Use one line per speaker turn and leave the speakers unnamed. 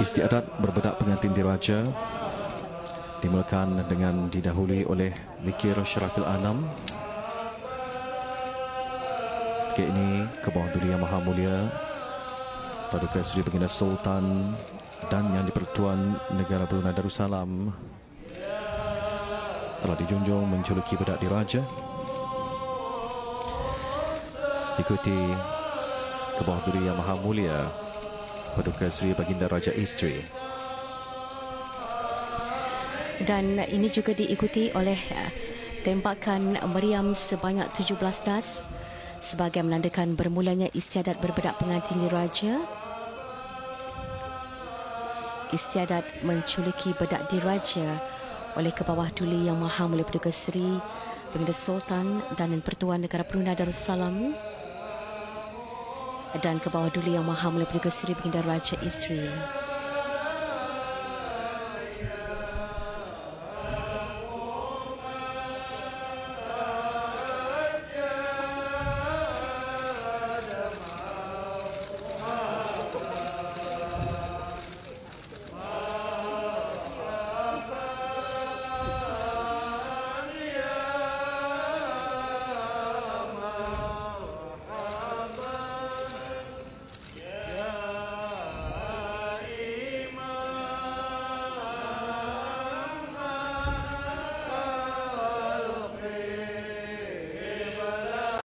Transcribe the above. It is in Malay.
Istiadat berbedak pengantin diraja dimulakan dengan didahului oleh Zikir Syarafil Anam. Ketika ini, ke bawah duri yang maha mulia, Paduka Seri Baginda Sultan dan Yang di-Pertuan Negara Brunei Darussalam telah dijunjung menjuluki bedak diraja. Ikuti ke bawah duri yang maha mulia, Paduka Seri Baginda Raja Isteri.
Dan ini juga diikuti oleh uh, tembakan meriam sebanyak 17 das sebagai menandakan bermulanya istiadat berbedak pengantin diraja. Istiadat menculiki bedak diraja oleh ke bawah duli yang maha mulia Paduka Seri Baginda Sultan dan Pertuan Negara Brunei Darussalam dan ke bawah duli yang maha mulia Paduka Seri Baginda Raja Isteri.